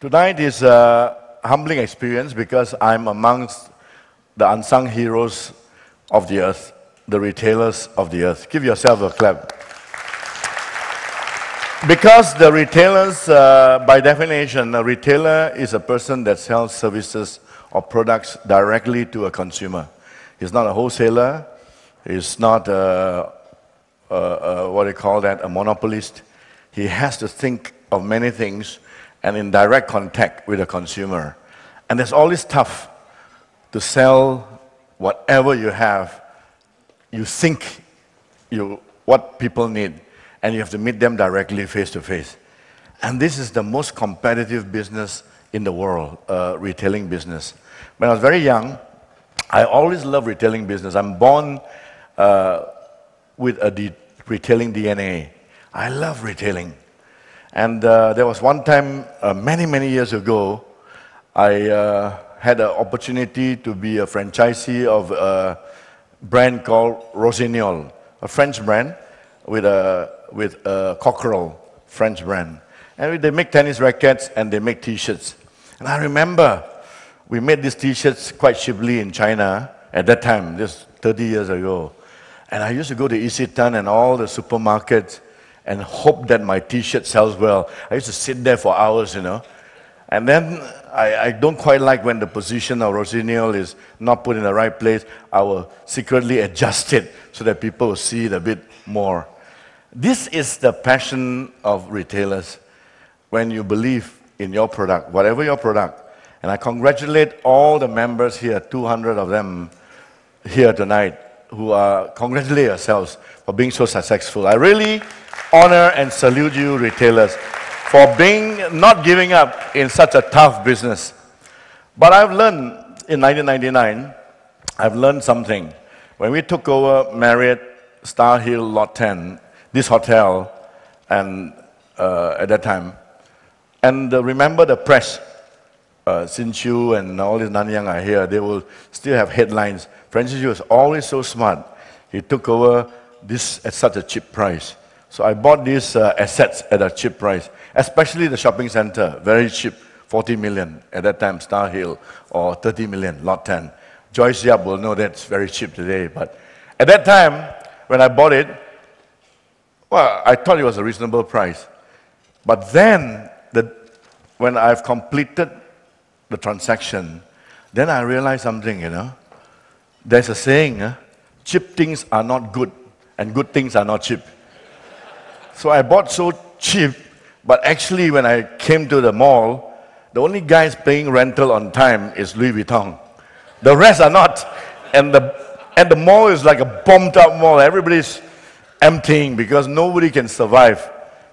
Tonight is a humbling experience because I'm amongst the unsung heroes of the earth, the retailers of the earth. Give yourself a clap. Because the retailers, uh, by definition, a retailer is a person that sells services or products directly to a consumer. He's not a wholesaler, he's not a, a, a, what do you call that, a monopolist. He has to think of many things and in direct contact with the consumer. And it's always tough to sell whatever you have, you think you, what people need, and you have to meet them directly face to face. And this is the most competitive business in the world, uh, retailing business. When I was very young, I always loved retailing business. I'm born uh, with a retailing DNA. I love retailing. And uh, there was one time, uh, many, many years ago, I uh, had an opportunity to be a franchisee of a brand called Rossignol, a French brand with a, with a cockerel French brand. And they make tennis rackets and they make t-shirts. And I remember we made these t-shirts quite cheaply in China at that time, just 30 years ago. And I used to go to Isetan and all the supermarkets and hope that my t-shirt sells well. I used to sit there for hours, you know. And then I, I don't quite like when the position of Rossignol is not put in the right place. I will secretly adjust it so that people will see it a bit more. This is the passion of retailers when you believe in your product, whatever your product. And I congratulate all the members here, 200 of them here tonight, who are, congratulate yourselves for being so successful. I really honor and salute you, retailers, for being not giving up in such a tough business. But I've learned in 1999, I've learned something. When we took over Marriott Star Hill Lot 10, this hotel, and uh, at that time, and uh, remember the press, uh, Chu and all these Nanyang are here, they will still have headlines. Francis was always so smart. He took over this at such a cheap price. So I bought these uh, assets at a cheap price, especially the shopping center, very cheap, 40 million at that time, Star Hill, or 30 million, lot 10. Joyce Yap will know that's very cheap today, but at that time, when I bought it, well, I thought it was a reasonable price. But then, the, when I've completed the transaction, then I realized something, you know. There's a saying, uh, cheap things are not good, and good things are not cheap. So I bought so cheap, but actually, when I came to the mall, the only guys paying rental on time is Louis Vuitton. The rest are not. And the, and the mall is like a bombed up mall. Everybody's emptying because nobody can survive.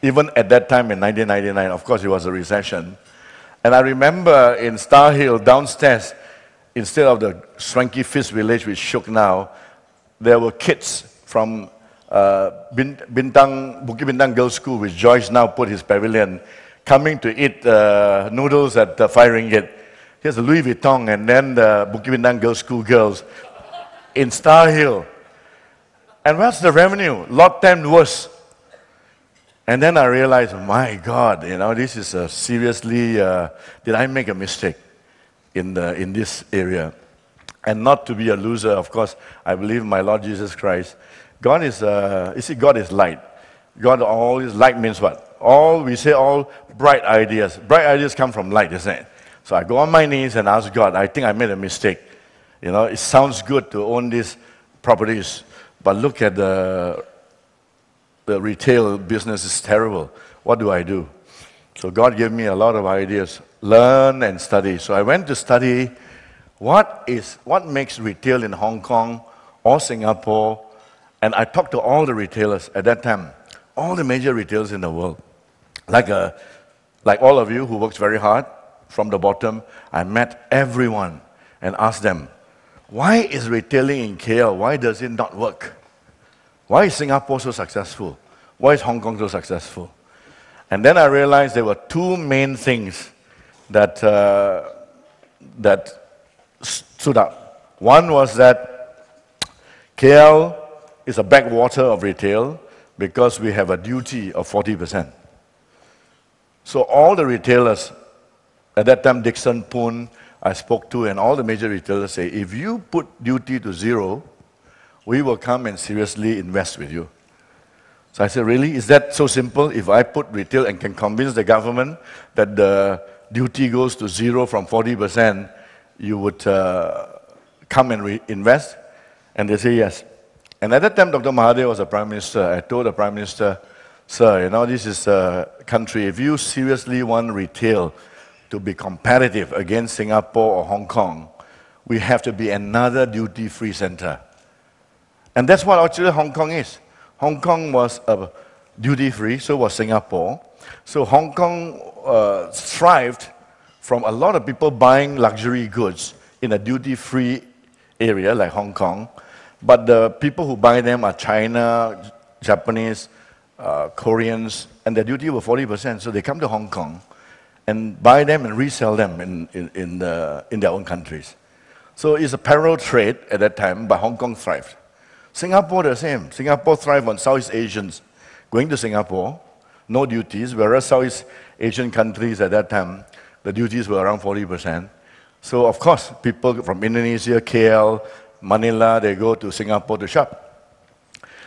Even at that time in 1999, of course, it was a recession. And I remember in Star Hill, downstairs, instead of the Swanky Feast Village, which shook now, there were kids from uh, Bintang, Bukit Bintang Girls School, which Joyce now put his pavilion, coming to eat uh, noodles at uh, five ringgit. Here's the Louis Vuitton and then the Bukit Bintang Girls School girls in Star Hill. And what's the revenue? Lot 10 worse. And then I realized, my God, you know, this is a seriously, uh, did I make a mistake in, the, in this area? And not to be a loser, of course, I believe my Lord Jesus Christ God is, uh, you see, God is light. God always, light means what? All, we say all bright ideas. Bright ideas come from light, isn't it? So I go on my knees and ask God, I think I made a mistake. You know, it sounds good to own these properties, but look at the, the retail business is terrible. What do I do? So God gave me a lot of ideas. Learn and study. So I went to study what is what makes retail in Hong Kong or Singapore and I talked to all the retailers at that time, all the major retailers in the world. Like, a, uh, like all of you who works very hard from the bottom, I met everyone and asked them, why is retailing in KL, why does it not work? Why is Singapore so successful? Why is Hong Kong so successful? And then I realized there were two main things that, uh, that stood out. One was that KL is a backwater of retail because we have a duty of 40%. So all the retailers at that time, Dickson, Poon, I spoke to, and all the major retailers say, if you put duty to zero, we will come and seriously invest with you. So I said, really? Is that so simple? If I put retail and can convince the government that the duty goes to zero from 40%, you would uh, come and invest? And they say yes. And at that time, Dr. Mahathir was the prime minister. I told the prime minister, sir, you know, this is a country, if you seriously want retail to be competitive against Singapore or Hong Kong, we have to be another duty-free center. And that's what actually Hong Kong is. Hong Kong was a duty-free, so was Singapore. So Hong Kong uh, thrived from a lot of people buying luxury goods in a duty-free area like Hong Kong but the people who buy them are China, Japanese, uh, Koreans, and their duty was 40%. So they come to Hong Kong and buy them and resell them in, in, in, the, in their own countries. So it's a parallel trade at that time, but Hong Kong thrived. Singapore, the same. Singapore thrived on Southeast Asians going to Singapore, no duties, whereas Southeast Asian countries at that time, the duties were around 40%. So, of course, people from Indonesia, KL, Manila, they go to Singapore to shop.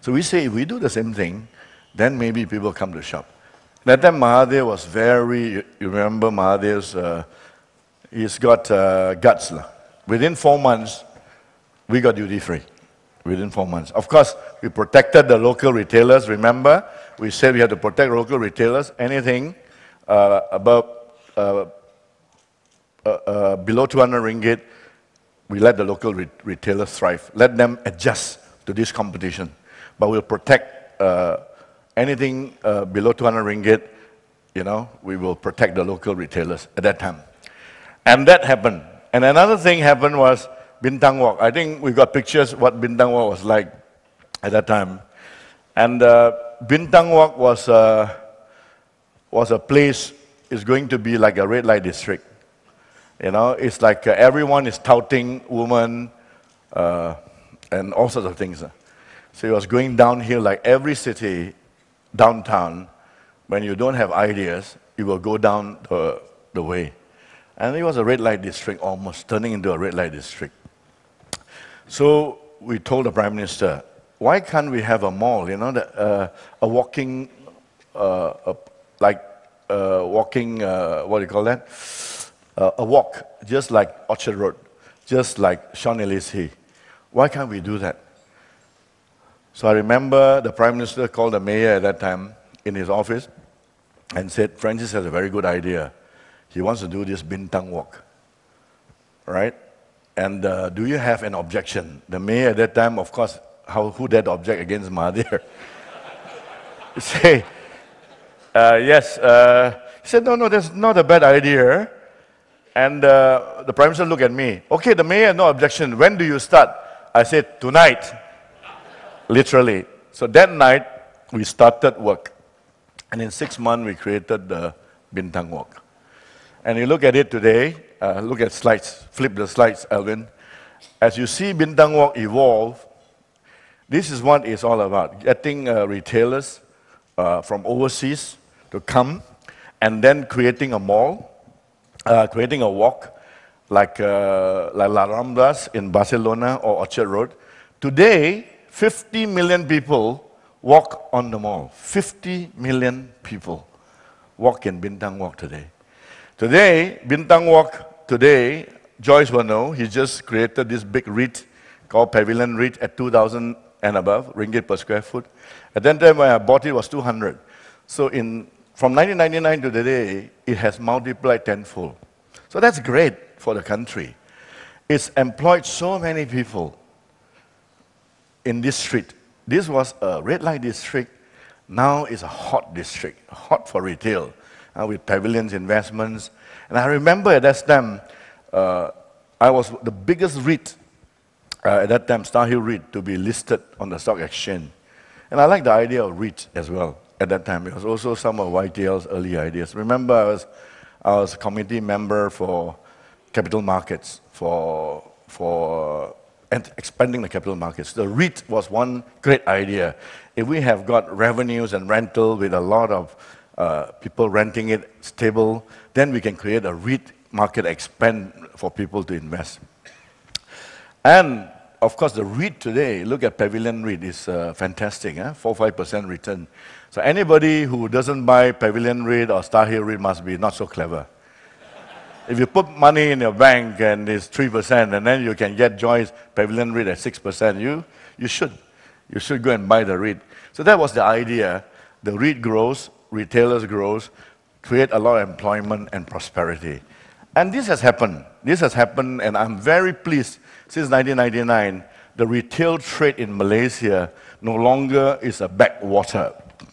So we say if we do the same thing, then maybe people come to shop. That time Mahathir was very, you remember Mahathir's, uh, he's got uh, guts. Within four months, we got duty free. Within four months. Of course, we protected the local retailers. Remember, we said we had to protect local retailers. Anything uh, above, uh, uh, uh below 200 ringgit, we let the local re retailers thrive. Let them adjust to this competition. But we'll protect uh, anything uh, below 200 ringgit, you know, we will protect the local retailers at that time. And that happened. And another thing happened was Bintang Walk. I think we got pictures what Bintang Walk was like at that time. And uh, Bintang Walk was, uh, was a place, is going to be like a red light district. You know, it's like uh, everyone is touting woman uh, and all sorts of things. So it was going downhill like every city downtown. When you don't have ideas, you will go down the, the way. And it was a red light district almost, turning into a red light district. So we told the Prime Minister, why can't we have a mall, you know, the, uh, a walking, uh, a, like uh, walking, uh, what do you call that? Uh, a walk, just like Orchard Road, just like Champs-Élysées. Why can't we do that? So I remember the Prime Minister called the mayor at that time in his office and said, Francis has a very good idea. He wants to do this Bintang walk. Right? And uh, do you have an objection? The mayor at that time, of course, how, who dared object against Mahathir? say, uh, yes. Uh, he said, no, no, that's not a bad idea. And uh, the Prime Minister looked at me. Okay, the mayor, no objection. When do you start? I said, tonight. Literally. So that night, we started work. And in six months, we created the Bintang Walk. And you look at it today, uh, look at slides, flip the slides, Alvin. As you see Bintang Walk evolve, this is what it's all about. Getting uh, retailers uh, from overseas to come and then creating a mall uh, creating a walk like, uh, like La Ramblas in Barcelona or Orchard Road. Today, 50 million people walk on the mall. 50 million people walk in Bintang Walk today. Today, Bintang Walk, today, Joyce will know, he just created this big REIT called Pavilion REIT at 2,000 and above, ringgit per square foot. At that time when I bought it was 200. So in from 1999 to today, it has multiplied tenfold. So that's great for the country. It's employed so many people in this street. This was a red light district. Now it's a hot district, hot for retail, uh, with pavilions, investments. And I remember at that time, uh, I was the biggest REIT uh, at that time, Star Hill REIT, to be listed on the stock exchange. And I like the idea of REIT as well at that time. It was also some of YTL's early ideas. Remember, I was, I was a committee member for capital markets, for, for expanding the capital markets. The REIT was one great idea. If we have got revenues and rental with a lot of uh, people renting it stable, then we can create a REIT market expand for people to invest. And of course, the REIT today, look at Pavilion REIT, is uh, fantastic, eh? 4 5% return. So anybody who doesn't buy Pavilion REIT or Star Hill REIT must be not so clever. if you put money in your bank and it's 3%, and then you can get Joyce Pavilion REIT at 6%, you, you should. You should go and buy the REIT. So that was the idea. The REIT grows, retailers grows, create a lot of employment and prosperity. And this has happened. This has happened, and I'm very pleased since 1999, the retail trade in Malaysia no longer is a backwater.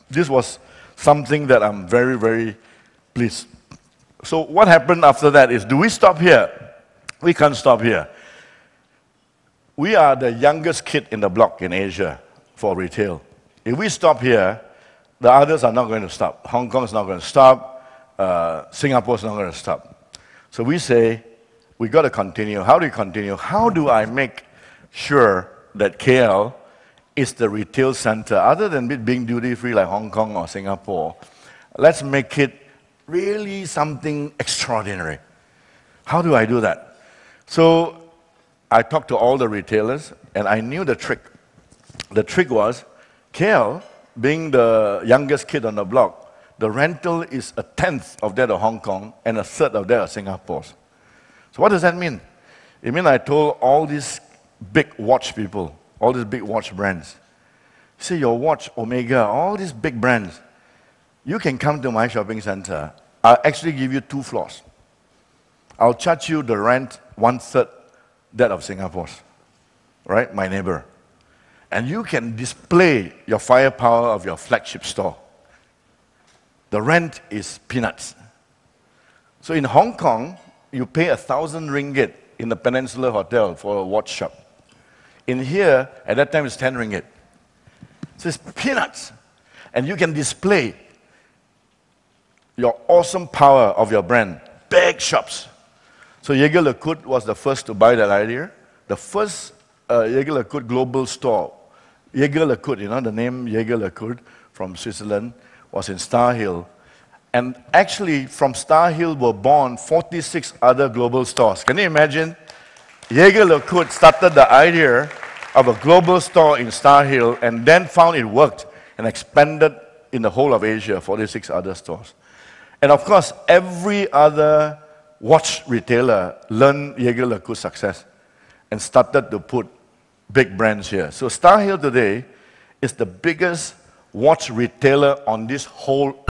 This was something that I'm very, very pleased. So, what happened after that is do we stop here? We can't stop here. We are the youngest kid in the block in Asia for retail. If we stop here, the others are not going to stop. Hong Kong is not going to stop. Uh, Singapore is not going to stop. So we say we got to continue. How do we continue? How do I make sure that KL is the retail center, other than it being duty free like Hong Kong or Singapore? Let's make it really something extraordinary. How do I do that? So I talked to all the retailers and I knew the trick. The trick was KL, being the youngest kid on the block, the rental is a tenth of that of Hong Kong and a third of that of Singapore's. So what does that mean? It means I told all these big watch people, all these big watch brands, say your watch, Omega, all these big brands, you can come to my shopping center. I'll actually give you two floors. I'll charge you the rent one third that of Singapore's, right? My neighbor. And you can display your firepower of your flagship store. The rent is peanuts. So in Hong Kong, you pay a thousand ringgit in the Peninsula Hotel for a watch shop. In here, at that time, it's 10 ringgit. So it's peanuts. And you can display your awesome power of your brand. Big shops. So Jaeger LeCoultre was the first to buy that idea. The first uh, Jaeger LeCoultre global store. Jaeger LeCoultre, you know, the name Jaeger LeCoultre from Switzerland was in Star Hill. And actually, from Star Hill were born 46 other global stores. Can you imagine? Jaeger LeCoultre started the idea of a global store in Star Hill and then found it worked and expanded in the whole of Asia, 46 other stores. And of course, every other watch retailer learned Jaeger LeCoultre's success and started to put big brands here. So Star Hill today is the biggest watch retailer on this whole